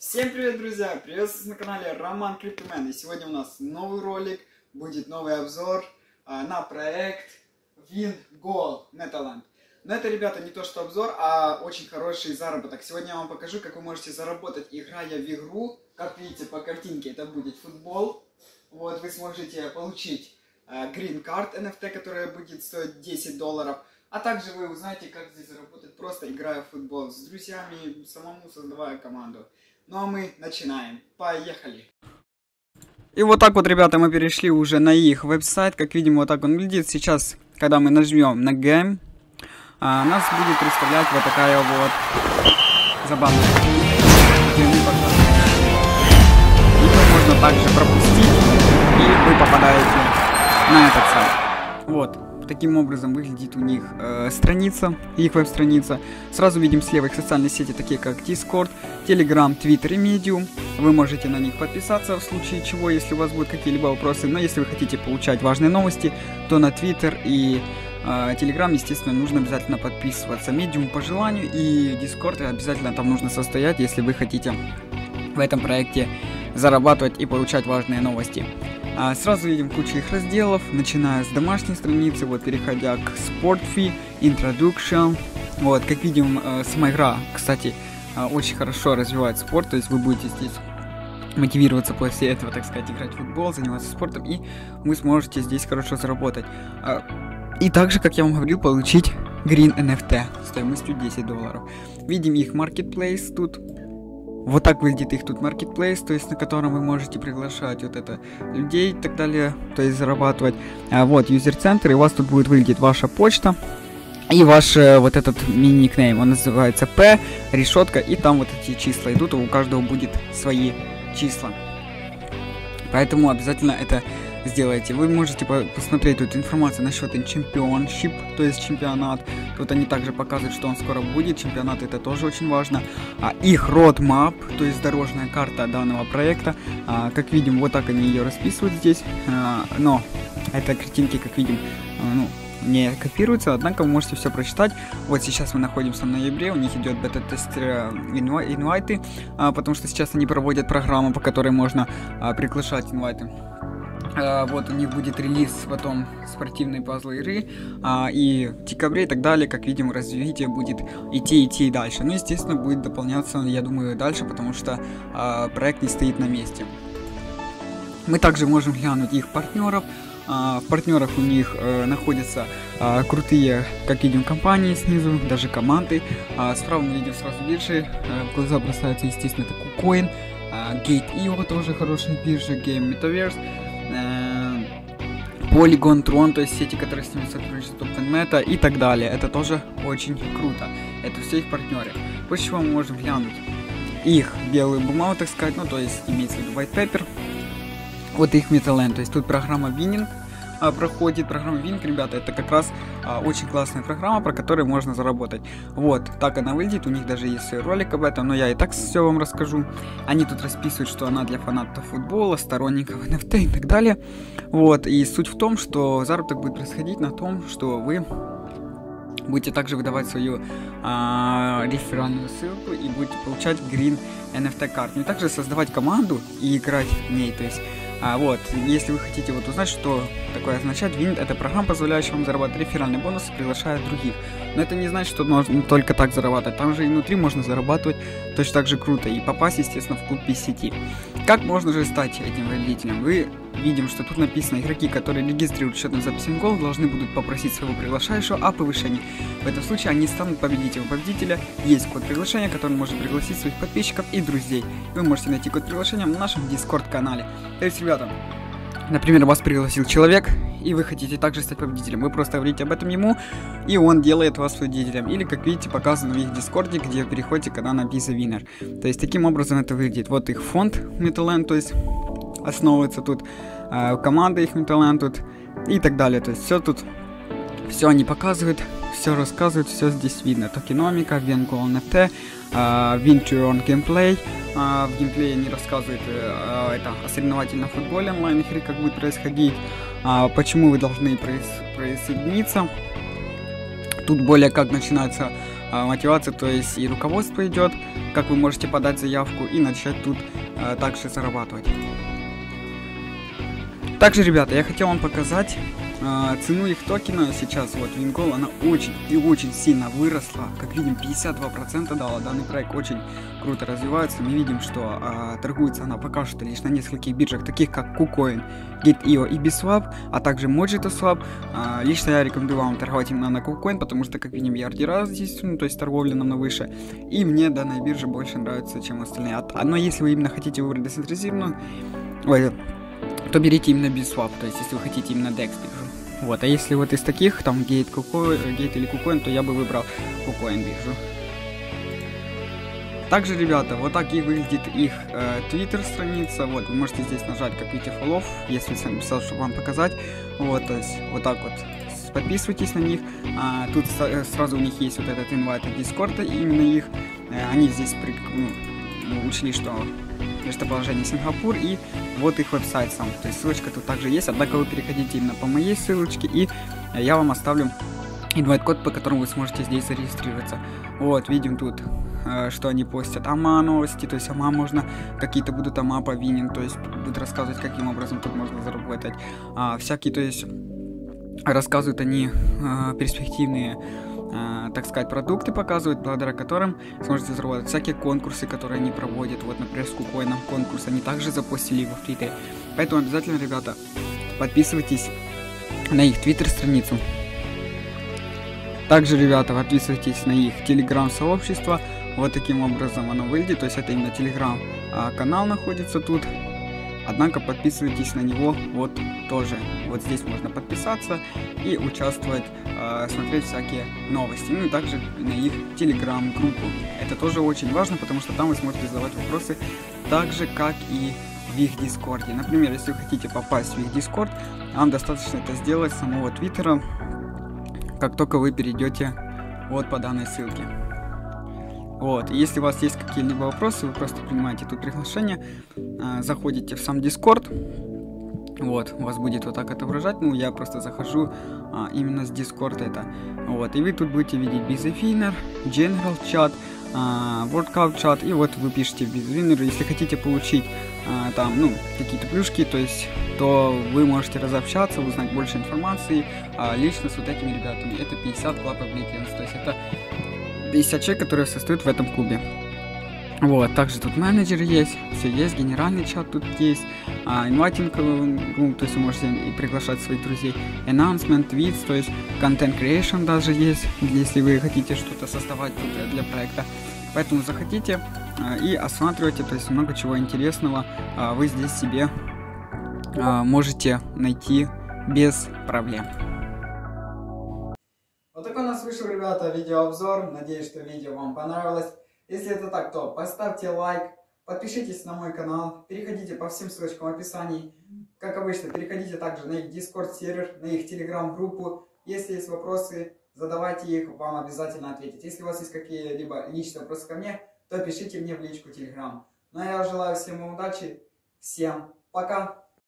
Всем привет, друзья! Приветствую на канале Роман Криптомен. И сегодня у нас новый ролик, будет новый обзор а, на проект WinGoal Netaland. Но это, ребята, не то что обзор, а очень хороший заработок. Сегодня я вам покажу, как вы можете заработать, играя в игру. Как видите по картинке, это будет футбол. Вот, вы сможете получить а, Green Card NFT, которая будет стоить 10 долларов. А также вы узнаете, как здесь заработать, просто играя в футбол с друзьями, самому создавая команду. Ну а мы начинаем. Поехали! И вот так вот, ребята, мы перешли уже на их веб-сайт. Как видим, вот так он выглядит. Сейчас, когда мы нажмем на Game, а, нас будет представлять вот такая вот забавная Ее можно также пропустить, и вы попадаете на этот сайт. Вот таким образом выглядит у них э, страница, их веб-страница. Сразу видим слева их социальные сети, такие как Discord, Telegram, Twitter и Medium. Вы можете на них подписаться в случае чего, если у вас будут какие-либо вопросы. Но если вы хотите получать важные новости, то на Twitter и э, Telegram, естественно, нужно обязательно подписываться. Medium по желанию и Discord обязательно там нужно состоять, если вы хотите в этом проекте зарабатывать и получать важные новости. А сразу видим кучу их разделов, начиная с домашней страницы, вот переходя к Sport Fee, Introduction. Вот, как видим, э, сама игра, кстати, э, очень хорошо развивает спорт, то есть вы будете здесь мотивироваться после этого, так сказать, играть в футбол, заниматься спортом, и вы сможете здесь хорошо заработать. А, и также, как я вам говорил, получить Green NFT стоимостью 10 долларов. Видим их marketplace тут, вот так выглядит их тут marketplace, то есть на котором вы можете приглашать вот это людей и так далее, то есть зарабатывать. А вот юзер-центр, и у вас тут будет выглядеть ваша почта и ваш э, вот этот мини-никнейм, он называется P, решетка, и там вот эти числа идут, у каждого будет свои числа. Поэтому обязательно это сделайте. Вы можете посмотреть тут информацию насчет чемпионшип, то есть чемпионат. Тут они также показывают, что он скоро будет. Чемпионат это тоже очень важно. А их roadmap, то есть дорожная карта данного проекта. А, как видим, вот так они ее расписывают здесь. А, но это картинки, как видим, а, ну, не копируются, однако вы можете все прочитать. Вот сейчас мы находимся в ноябре, у них идет бета-тест э, инвайты, а, потому что сейчас они проводят программу, по которой можно а, приглашать инвайты. А, вот у них будет релиз потом спортивной пазлы игры, а, и в декабре и так далее, как видим, развитие будет идти, идти и дальше. Ну, естественно, будет дополняться, я думаю, дальше, потому что а, проект не стоит на месте. Мы также можем глянуть их партнеров. в партнерах у них э, находятся крутые, как видим, компании снизу, даже команды. справа мы видим сразу биржи. Э, в глаза бросается, естественно, это KuCoin. Gate.io тоже хорошая биржа, Game Metaverse. Polygon, Tron, то есть сети, которые с ними сотрудничают, OpenMeta и так далее. Это тоже очень круто. Это все их партнеры. После чего мы можем глянуть их белую бумагу, так сказать, ну то есть имеется в виду white paper. Вот их Metaland, то есть тут программа Winning, проходит программа Wink, ребята, это как раз а, очень классная программа, про которую можно заработать. Вот, так она выглядит, у них даже есть ролик об этом, но я и так все вам расскажу. Они тут расписывают, что она для фанатов футбола, сторонников NFT и так далее. Вот, и суть в том, что заработок будет происходить на том, что вы будете также выдавать свою а, реферальную ссылку и будете получать green NFT карту. И также создавать команду и играть в ней. То есть а, вот, если вы хотите вот узнать, что такое означает, Винит это программа, позволяющая вам зарабатывать реферальные бонусы, приглашая других. Но это не значит, что можно только так зарабатывать. Там же и внутри можно зарабатывать точно так же круто и попасть, естественно, в клуб PCT. Как можно же стать этим вредителем? Вы видим, что тут написано, игроки, которые регистрируют счет на запись гол, должны будут попросить своего приглашающего о повышении. В этом случае они станут победителем. У победителя есть код приглашения, который может пригласить своих подписчиков и друзей. Вы можете найти код приглашения в нашем Discord-канале. То есть, ребята, например, вас пригласил человек, и вы хотите также стать победителем. Вы просто говорите об этом ему, и он делает вас победителем. Или, как видите, показано в их дискорде, где переходите, когда на Visa Winner. То есть, таким образом это выглядит. Вот их фонд Metalland, то есть основывается тут, э, команда их Metalland тут и так далее. То есть все тут, все они показывают, все рассказывают, все здесь видно. Токеномика, Vengo NFT, э, Venture Gameplay. Э, в геймплее они рассказывают э, это, о соревновательном футболе онлайн игре, как будет происходить, э, почему вы должны присоединиться. Тут более как начинается э, мотивация, то есть и руководство идет, как вы можете подать заявку и начать тут э, также зарабатывать. Также, ребята, я хотел вам показать цену их токена сейчас. Вот Вингол, она очень и очень сильно выросла. Как видим, 52% дала. Данный проект очень круто развивается. Мы видим, что э, торгуется она пока что лишь на нескольких биржах, таких как KuCoin, Gate.io и Biswap, а также MojitoSwap. Э, лично я рекомендую вам торговать именно на KuCoin, потому что, как видим, я ордера здесь, ну, то есть торговля намного выше. И мне данная биржа больше нравится, чем остальные. Но если вы именно хотите выбрать децентрализированную, то берите именно BitSwap, то есть если вы хотите именно DEX биржу. Вот, а если вот из таких, там Gate, KuCoin, Gate или KuCoin, то я бы выбрал KuCoin биржу. Также, ребята, вот так и выглядит их э, Twitter страница. Вот, вы можете здесь нажать «Копите фоллов», если сам писал, чтобы вам показать. Вот, то есть, вот так вот подписывайтесь на них. А, тут э, сразу у них есть вот этот инвайт от Дискорда, именно их. Э, они здесь при, ну, учли, что местоположение Сингапур и вот их веб-сайт сам. То есть ссылочка тут также есть, однако вы переходите именно по моей ссылочке и я вам оставлю инвайт-код, по которому вы сможете здесь зарегистрироваться. Вот, видим тут, э, что они постят АМА новости, то есть АМА можно, какие-то будут АМА повинен, то есть будут рассказывать, каким образом тут можно заработать. А, всякие, то есть рассказывают они э, перспективные э, так сказать, продукты показывают, благодаря которым сможете заработать всякие конкурсы, которые они проводят. Вот, например, с кукоином конкурс они также запустили его в Твиттере. Поэтому обязательно, ребята, подписывайтесь на их Твиттер-страницу. Также, ребята, подписывайтесь на их Телеграм-сообщество. Вот таким образом оно выглядит. То есть это именно Телеграм-канал находится тут. Однако подписывайтесь на него вот тоже. Вот здесь можно подписаться и участвовать, э, смотреть всякие новости. Ну и также на их телеграм-группу. Это тоже очень важно, потому что там вы сможете задавать вопросы так же, как и в их дискорде. Например, если вы хотите попасть в их дискорд, вам достаточно это сделать самого твиттера, как только вы перейдете вот по данной ссылке. Вот, если у вас есть какие-либо вопросы, вы просто принимаете тут приглашение, э, заходите в сам Discord, вот, у вас будет вот так отображать, ну, я просто захожу а, именно с Discord это, вот, и вы тут будете видеть BusyFinner, General Chat, а, WordCloud чат, и вот вы пишете BusyFinner, если хотите получить а, там, ну, какие-то плюшки, то есть, то вы можете разобщаться, узнать больше информации, а, лично с вот этими ребятами, это 50 Club of Legends, то есть это 50 человек, которые состоят в этом клубе. Вот, также тут менеджер есть, все есть, генеральный чат тут есть, а, инвайтинг, ну, то есть вы можете и приглашать своих друзей, announcement, tweets, то есть content creation даже есть, если вы хотите что-то создавать тут для проекта. Поэтому заходите а, и осматривайте, то есть много чего интересного а, вы здесь себе а, можете найти без проблем. Ребята, видеообзор. Надеюсь, что видео вам понравилось. Если это так, то поставьте лайк, подпишитесь на мой канал, переходите по всем ссылочкам в описании. Как обычно, переходите также на их Discord сервер, на их Telegram группу. Если есть вопросы, задавайте их, вам обязательно ответить. Если у вас есть какие-либо личные вопросы ко мне, то пишите мне в личку Telegram. Ну а я желаю всем удачи, всем пока!